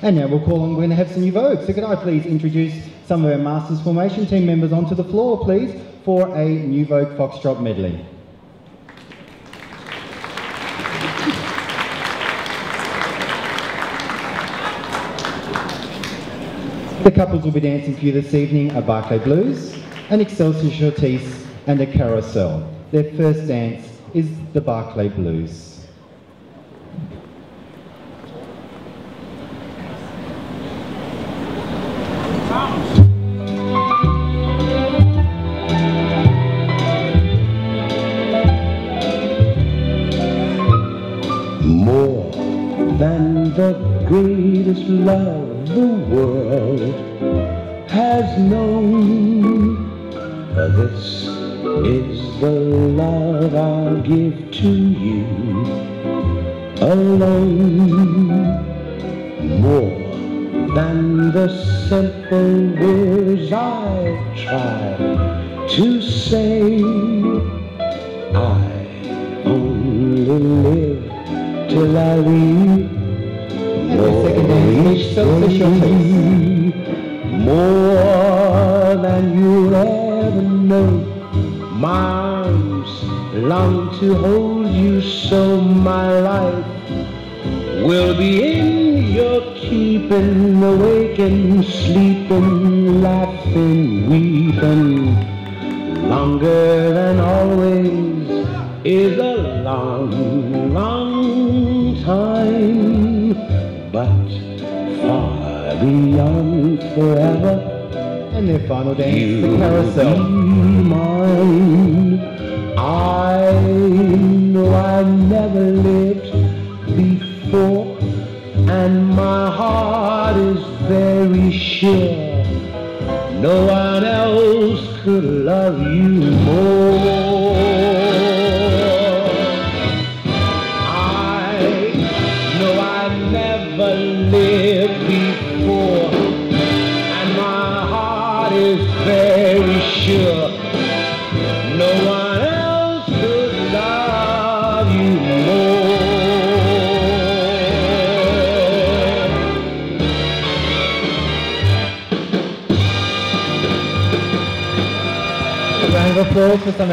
And now we'll call on Gwen to have some new vogues. So could I please introduce some of our Masters Formation team members onto the floor, please, for a new Vogue Foxtrot medley. The couples will be dancing for you this evening are Barclay Blues, an Excelsior Schottische and a Carousel. Their first dance is the Barclay Blues. Greatest love the world has known. This is the love I'll give to you alone. More than the simple words I try to say. I Excelsior Schottische. More than you'll ever know. My arms long to hold you so my life will be in your keeping, awaking, sleeping, laughing, weeping. Longer than always is a long, long time, but beyond forever. And if their final dance, You the Carousel. be mine. I know I never lived before, and my heart is very sure no one else could love you more. A round of